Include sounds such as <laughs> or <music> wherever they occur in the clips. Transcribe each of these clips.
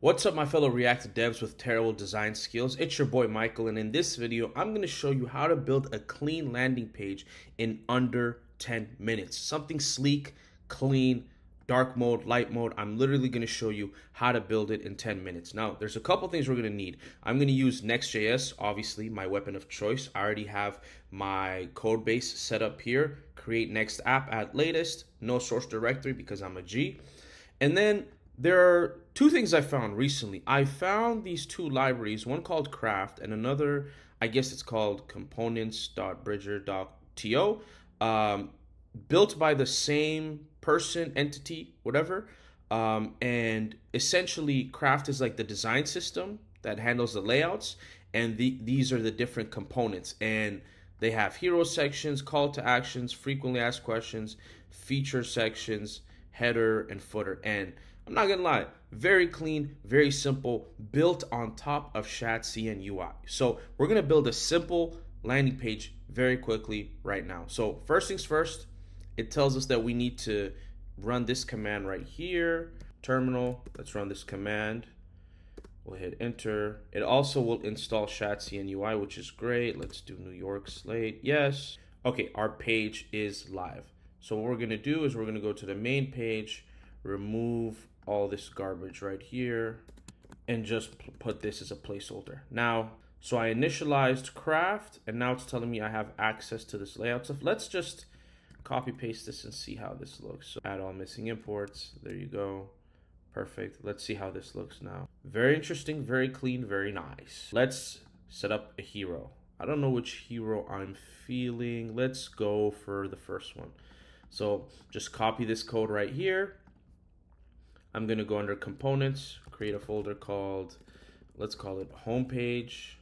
What's up my fellow React devs with terrible design skills? It's your boy Michael and in this video I'm going to show you how to build a clean landing page in under 10 minutes. Something sleek, clean, dark mode, light mode. I'm literally going to show you how to build it in 10 minutes. Now, there's a couple things we're going to need. I'm going to use Next.js, obviously my weapon of choice. I already have my code base set up here. Create next app at latest, no source directory because I'm a G. And then there are two things I found recently. I found these two libraries, one called Craft and another, I guess it's called components.bridger.to, um, built by the same person, entity, whatever. Um, and essentially, Craft is like the design system that handles the layouts, and the, these are the different components. And they have hero sections, call to actions, frequently asked questions, feature sections, header, and footer. And I'm not gonna lie, very clean, very simple, built on top of ShadCN UI. So we're gonna build a simple landing page very quickly right now. So first things first, it tells us that we need to run this command right here, terminal, let's run this command. We'll hit enter. It also will install ShadCN UI, which is great. Let's do New York Slate, yes. Okay, our page is live. So what we're gonna do is we're gonna go to the main page, remove all this garbage right here and just put this as a placeholder. Now, so I initialized craft and now it's telling me I have access to this layout stuff. Let's just copy paste this and see how this looks. So add all missing imports. There you go. Perfect. Let's see how this looks now. Very interesting, very clean, very nice. Let's set up a hero. I don't know which hero I'm feeling. Let's go for the first one. So just copy this code right here I'm going to go under components, create a folder called, let's call it homepage,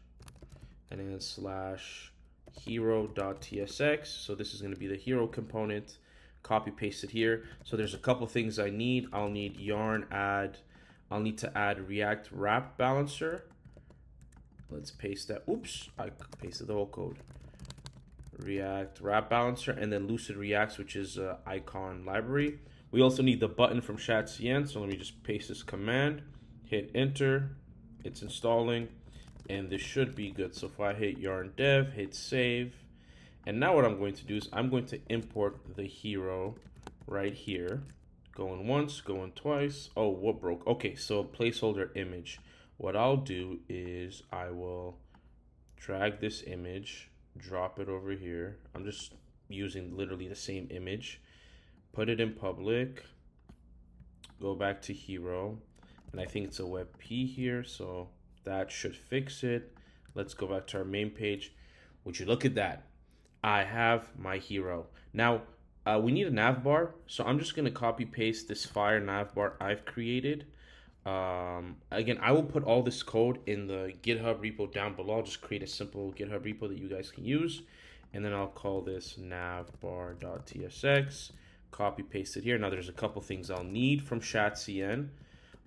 and then slash hero.tsx. So this is going to be the hero component. Copy paste it here. So there's a couple things I need. I'll need yarn add. I'll need to add React wrap balancer. Let's paste that. Oops, I pasted the whole code. React wrap balancer and then Lucide Reacts, which is a icon library. We also need the button from ShadCN. So let me just paste this command, hit enter. It's installing and this should be good. So if I hit yarn dev, hit save. And now what I'm going to do is I'm going to import the hero right here. Going once, going twice. Oh, what broke? Okay, so placeholder image. What I'll do is I will drag this image, drop it over here. I'm just using literally the same image put it in public, go back to hero, and I think it's a WebP here, so that should fix it. Let's go back to our main page. Would you look at that? I have my hero. Now, uh, we need a nav bar, so I'm just gonna copy paste this fire nav bar I've created. Um, again, I will put all this code in the GitHub repo down below. I'll just create a simple GitHub repo that you guys can use. And then I'll call this navbar.tsx copy paste it here. Now there's a couple things I'll need from ShadCN.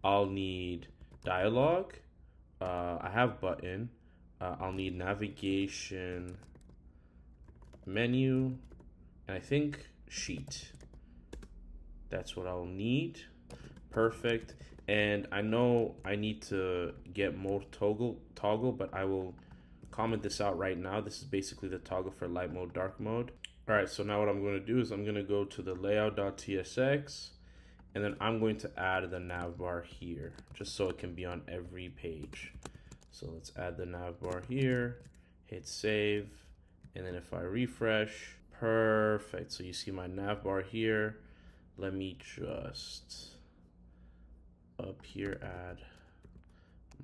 I'll need dialog. Uh, I have button. Uh, I'll need navigation menu. And I think sheet. That's what I'll need. Perfect. And I know I need to get more toggle, toggle, but I will comment this out right now. This is basically the toggle for light mode, dark mode. All right, so now what I'm going to do is I'm going to go to the layout.tsx and then I'm going to add the navbar here just so it can be on every page. So let's add the navbar here, hit save, and then if I refresh, perfect. So you see my navbar here. Let me just up here add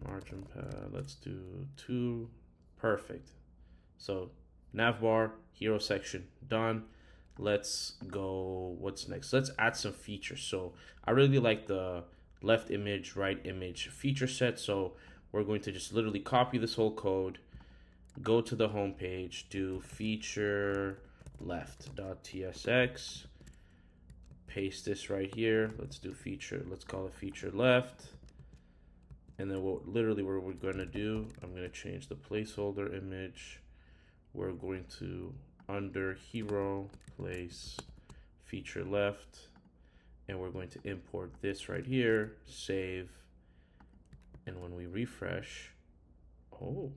margin pad. Let's do two. Perfect. So navbar, hero section, done. Let's go, what's next? Let's add some features. So I really like the left image, right image feature set. So we're going to just literally copy this whole code, go to the home page, do feature left.tsx, paste this right here. Let's do feature, let's call it feature left. And then what literally what we're going to do, I'm going to change the placeholder image we're going to under hero place feature left and we're going to import this right here save and when we refresh. Oh.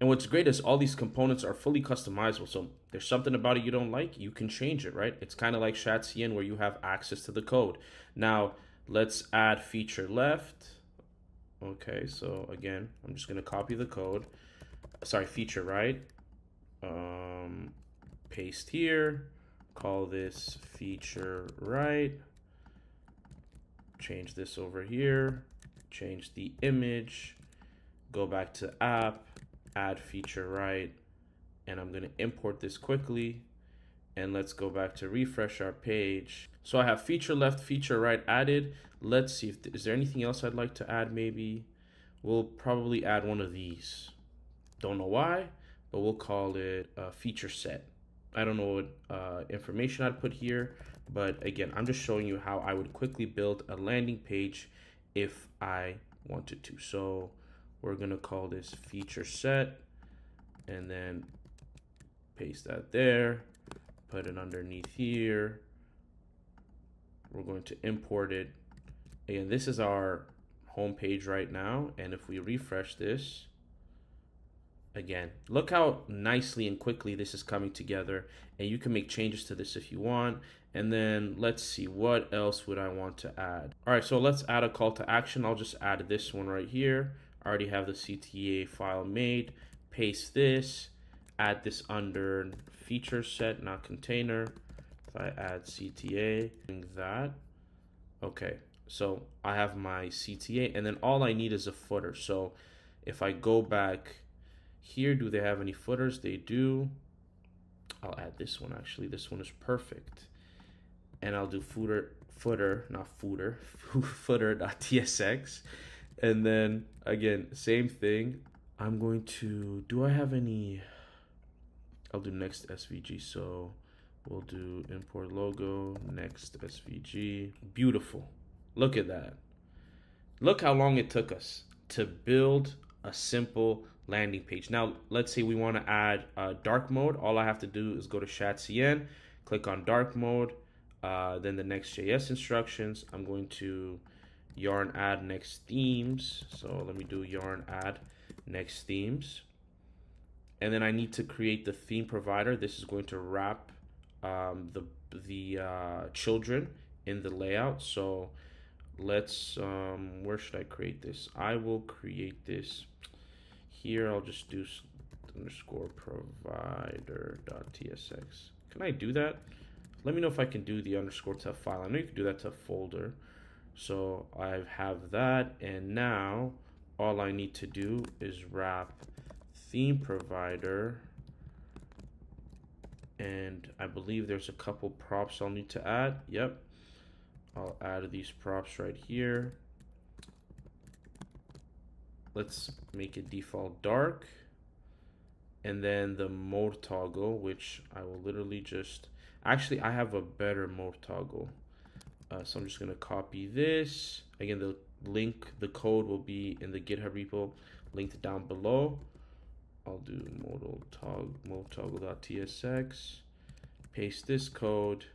And what's great is all these components are fully customizable. So there's something about it you don't like, you can change it, right? It's kind of like ShadCN where you have access to the code. Now, let's add feature left. Okay, so again, I'm just gonna copy the code. Sorry, feature right. Um, paste here, call this feature right. Change this over here, change the image, go back to app, add feature right, and I'm gonna import this quickly. And let's go back to refresh our page. So I have feature left, feature right added. Let's see if, is there anything else I'd like to add maybe? We'll probably add one of these. Don't know why, but we'll call it a feature set. I don't know what uh, information I'd put here, but again, I'm just showing you how I would quickly build a landing page if I wanted to. So we're gonna call this feature set and then paste that there, put it underneath here. We're going to import it. Again, this is our home page right now. And if we refresh this, again, look how nicely and quickly this is coming together. And you can make changes to this if you want. And then let's see, what else would I want to add? All right, so let's add a call to action. I'll just add this one right here. I already have the CTA file made. Paste this, add this under feature set, not container. If I add CTA, that, okay. So I have my CTA and then all I need is a footer. So if I go back here, do they have any footers? They do. I'll add this one actually. This one is perfect. And I'll do footer, footer, not footer, <laughs> footer.tsx. And then again, same thing. I'm going to, do I have any, I'll do next SVG. So we'll do import logo, next SVG. Beautiful. Look at that. Look how long it took us to build a simple landing page. Now, let's say we want to add a dark mode. All I have to do is go to ShadCN, click on dark mode, uh, then the next JS instructions. I'm going to yarn add next themes. So let me do yarn add next themes. And then I need to create the theme provider. This is going to wrap um, the, the uh, children in the layout. So let's, um, where should I create this? I will create this here. I'll just do underscore provider.tsx. Can I do that? Let me know if I can do the underscore to file. I know you can do that to a folder. So I have that. And now all I need to do is wrap theme provider. And I believe there's a couple props I'll need to add. Yep. I'll add these props right here. Let's make it default dark. And then the mode toggle, which I will literally just, actually I have a better mode toggle. Uh, so I'm just gonna copy this. Again, the link, the code will be in the GitHub repo linked down below. I'll do modal toggle, mode toggle.tsx, paste this code,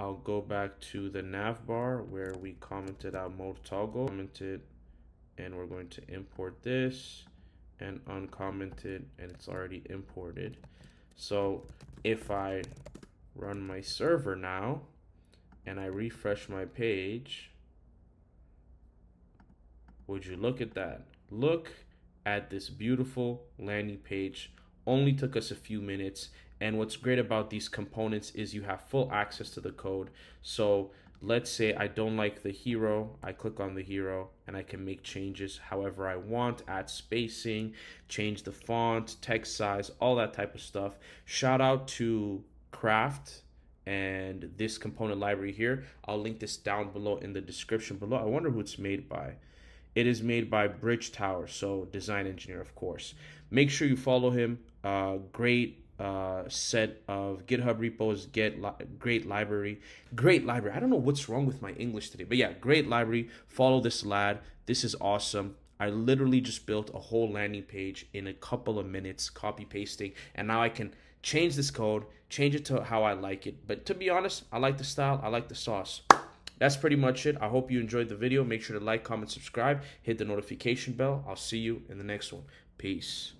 I'll go back to the nav bar where we commented out mode toggle, commented, and we're going to import this and uncommented, and it's already imported. So if I run my server now and I refresh my page, would you look at that? Look at this beautiful landing page. Only took us a few minutes and what's great about these components is you have full access to the code. So let's say I don't like the hero, I click on the hero and I can make changes however I want, add spacing, change the font, text size, all that type of stuff. Shout out to Craft and this component library here. I'll link this down below in the description below. I wonder who it's made by. It is made by Bridger Tower, so design engineer, of course. Make sure you follow him. Uh, great uh, set of GitHub repos, get li- great library, great library. I don't know what's wrong with my English today, but yeah, great library. Follow this lad. This is awesome. I literally just built a whole landing page in a couple of minutes, copy pasting, and now I can change this code, change it to how I like it. But to be honest, I like the style, I like the sauce. that's pretty much it. I hope you enjoyed the video. Make sure to like, comment, subscribe, hit the notification bell. I'll see you in the next one. Peace.